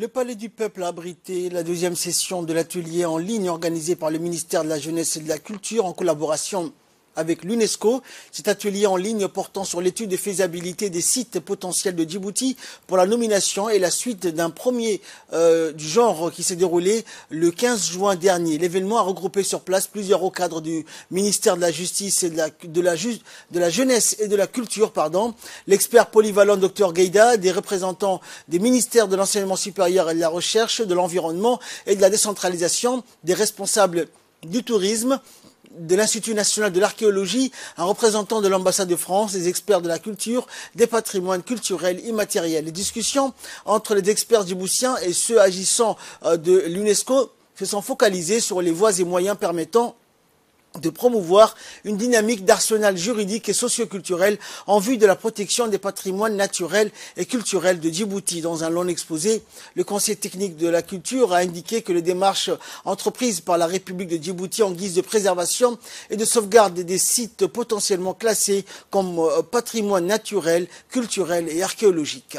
Le Palais du Peuple a abrité la deuxième session de l'atelier en ligne organisé par le ministère de la Jeunesse et de la Culture en collaboration avec l'UNESCO. Cet atelier en ligne portant sur l'étude de faisabilité des sites potentiels de Djibouti pour la nomination et la suite d'un premier euh, du genre qui s'est déroulé le 15 juin dernier. L'événement a regroupé sur place plusieurs hauts cadres du ministère de la Justice et de la, Jeunesse et de la Culture, l'expert polyvalent Dr Gaïda, des représentants des ministères de l'enseignement supérieur et de la recherche, de l'environnement et de la décentralisation, des responsables du tourisme, de l'Institut national de l'archéologie, un représentant de l'ambassade de France, des experts de la culture, des patrimoines culturels immatériels. Les discussions entre les experts djiboutiens et ceux agissant euh, de l'UNESCO se sont focalisées sur les voies et moyens permettant de promouvoir une dynamique d'arsenal juridique et socioculturel en vue de la protection des patrimoines naturels et culturels de Djibouti. Dans un long exposé, le Conseil technique de la culture a indiqué que les démarches entreprises par la République de Djibouti en guise de préservation et de sauvegarde des sites potentiellement classés comme euh, patrimoine naturel, culturel et archéologique.